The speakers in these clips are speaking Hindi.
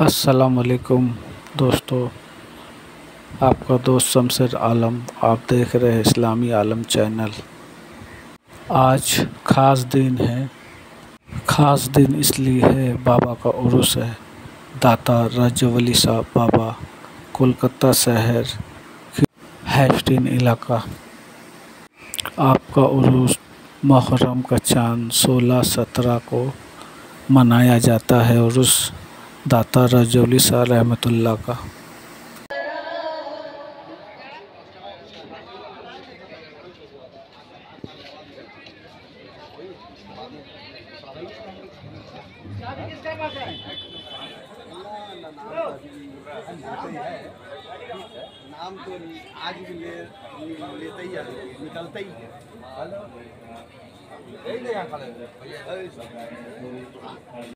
असलकुम दोस्तों, आपका दोस्त शमशेर आलम, आप देख रहे हैं इस्लामी आलम चैनल। आज ख़ास दिन है, ख़ास दिन इसलिए है, बाबा का उर्स है। दाता रजवली साहब बाबा, कोलकाता शहर हैस्टिन इलाका। आपका उर्स मुहर्रम का चाँद सोलह सत्रह को मनाया जाता है उर्स। दाता रजौली शाह रहमतुल्लाह का। नाम तो आज भी ले लेते ही निकलते ही है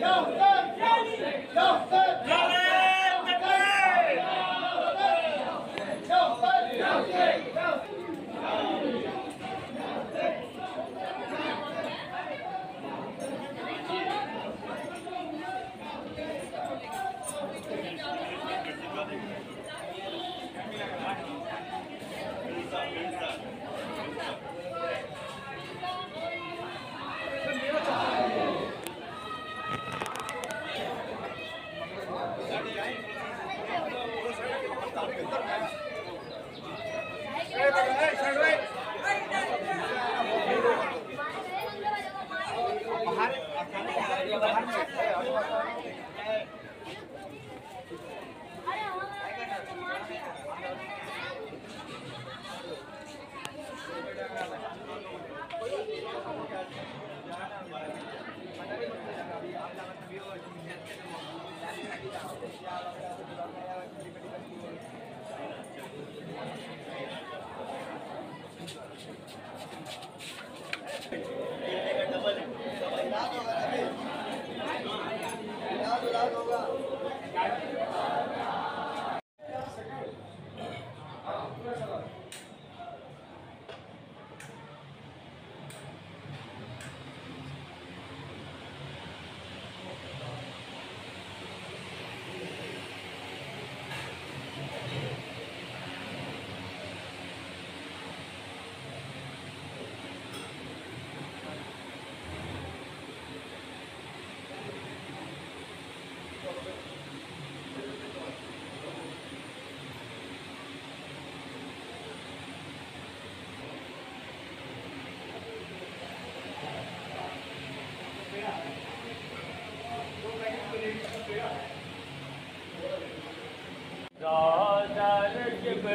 Go, go. Yeah, I love that.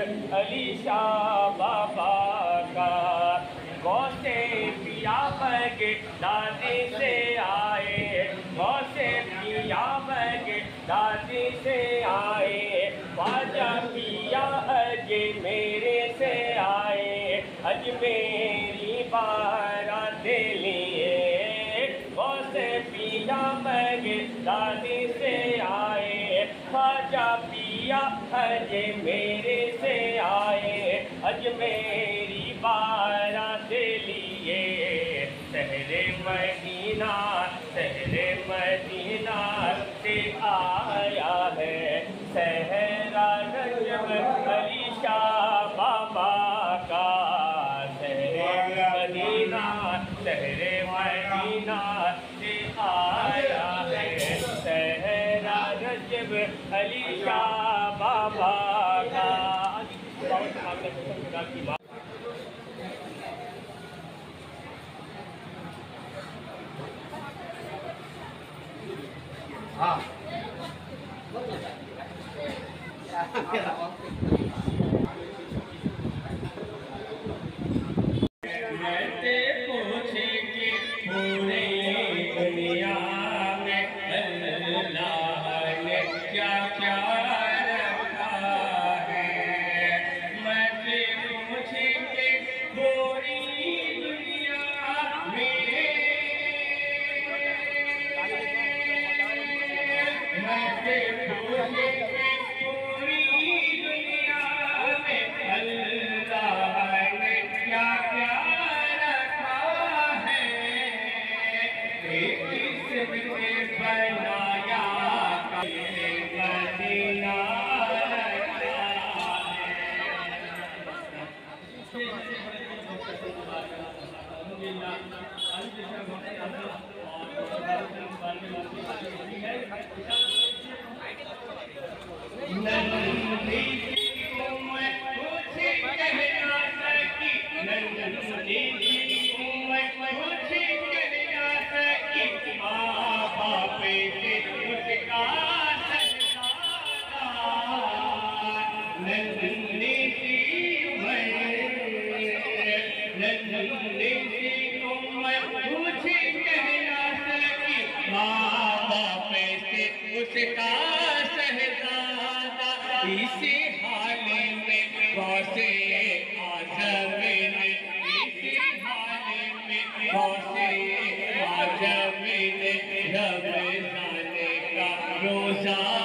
Ali Shah बाबा का गौसे पिया बगे दादी से आए गौसे पिया बगे दादी से आए वाजा पिया अज मेरे से आए अज मेरी बारात लिए गौसे पिया शाम दादी से आए ख्वाजा हज मेरे से आए। अज मेरी बारा से लिए। शहरे मदीना शहरे मदीना से आया है। सहरा अली शाह बाबा का शहरे मदीना शहरे मदीना से आया है। रजब अली शाह बाबा का की बात हाँ. नन्ही सी सकी माँ से उसका सहजादा इसी हाल में इसी हाल में का रोजा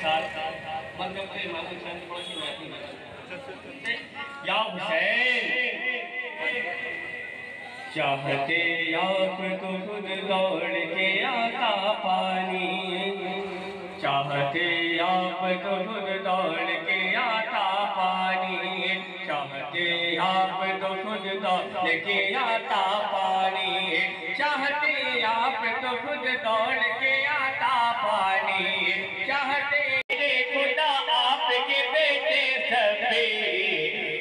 साथ मतलब के मतलब संत कौन सी बात है या हुसैन, चाहते आप तो खुद दौड़ के आता पानी। चाहते आप तो खुद दौड़ के आता पानी। चाहते आप तो खुद दौड़ के आता पानी। चाहते आप तो खुद दौड़